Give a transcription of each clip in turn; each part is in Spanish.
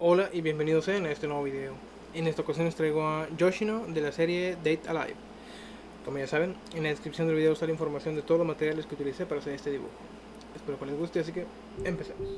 Hola y bienvenidos en este nuevo video. En esta ocasión les traigo a Yoshino de la serie Date Alive. Como ya saben, en la descripción del video está la información de todos los materiales que utilicé para hacer este dibujo. Espero que les guste, así que empecemos.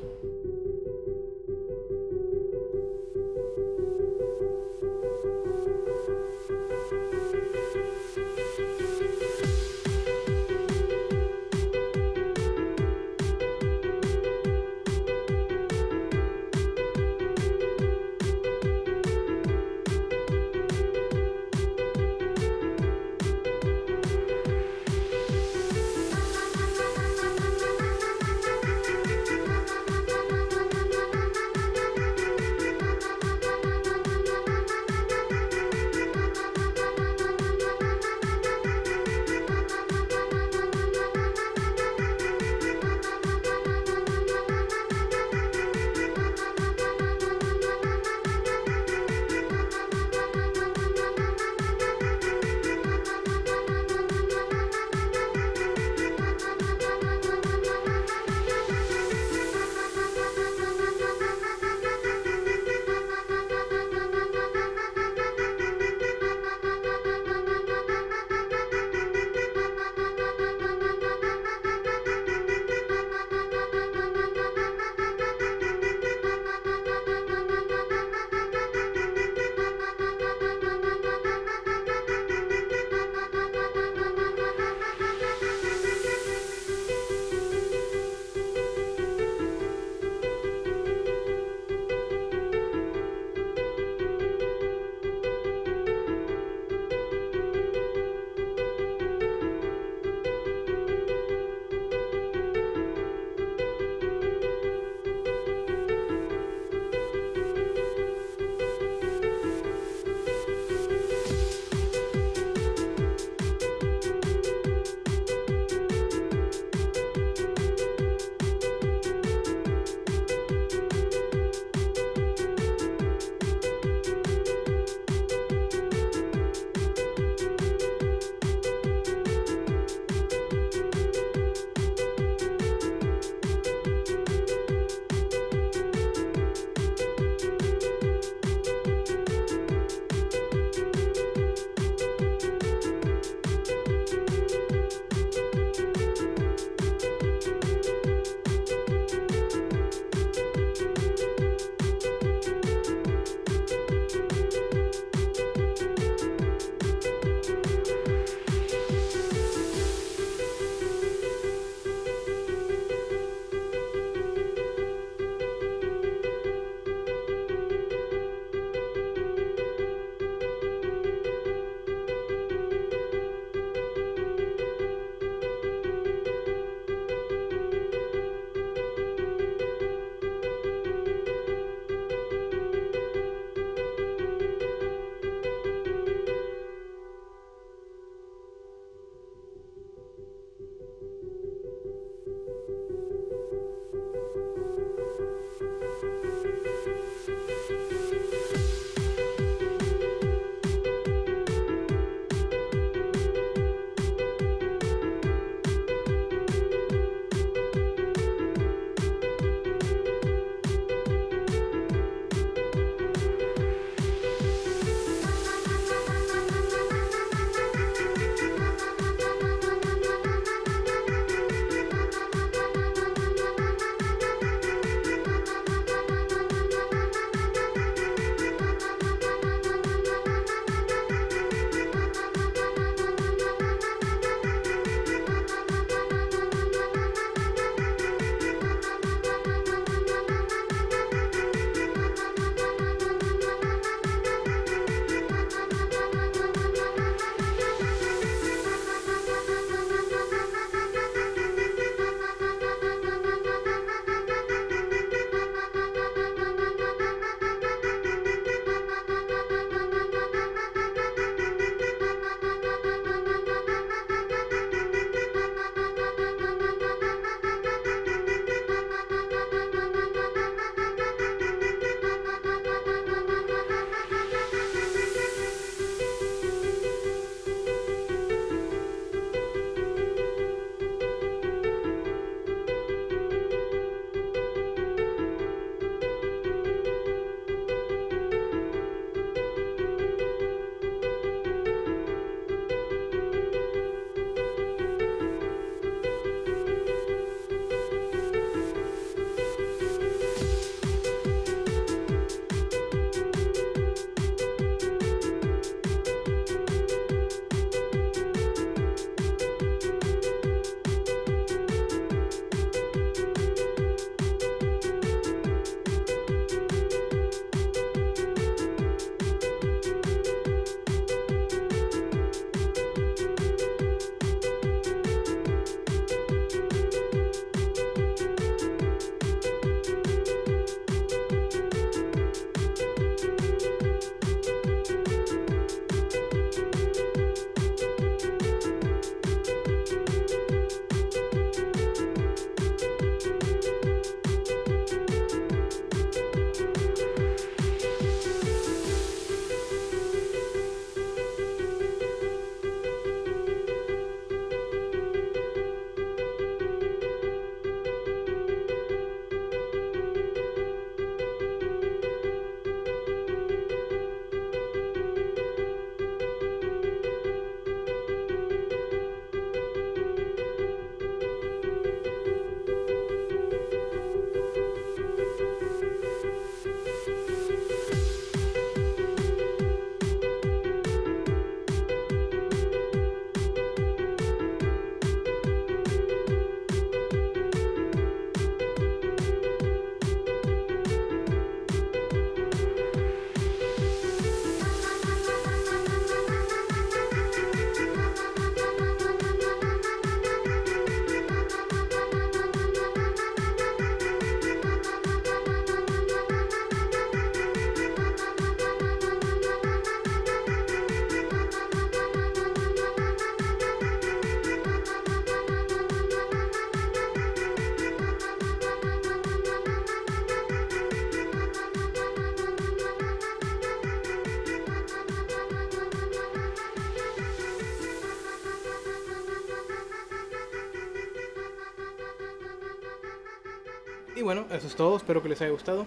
Y bueno, eso es todo, espero que les haya gustado.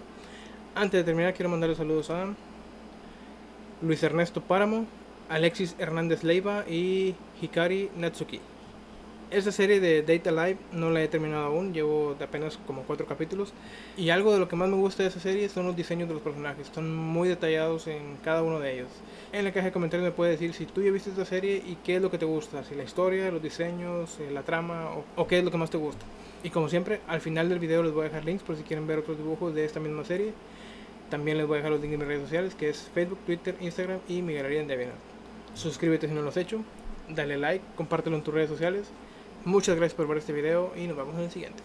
Antes de terminar quiero mandarles saludos a Luis Ernesto Páramo, Alexis Hernández Leiva y Hikari Natsuki. Esta serie de Data Live no la he terminado aún, llevo de apenas como cuatro capítulos. Y algo de lo que más me gusta de esa serie son los diseños de los personajes, están muy detallados en cada uno de ellos. En la caja de comentarios me puedes decir si tú ya viste esta serie y qué es lo que te gusta, si la historia, los diseños, eh, la trama o qué es lo que más te gusta. Y como siempre, al final del video les voy a dejar links por si quieren ver otros dibujos de esta misma serie. También les voy a dejar los links en mis redes sociales, que es Facebook, Twitter, Instagram y mi galería en DeviantArt. Suscríbete si no lo has hecho, dale like, compártelo en tus redes sociales. Muchas gracias por ver este video y nos vemos en el siguiente.